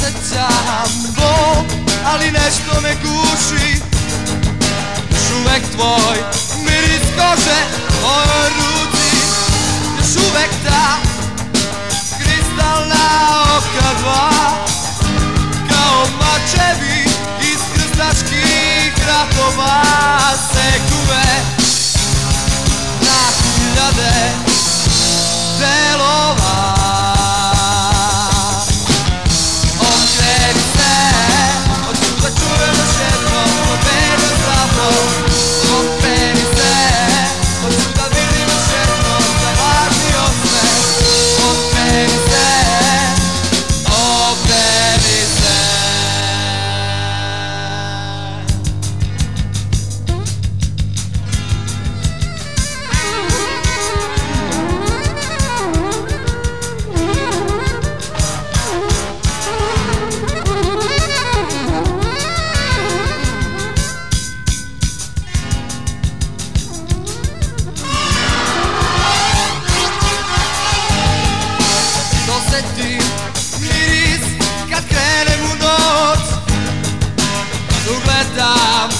Srca bol, ali nešto me guši Amsterdam.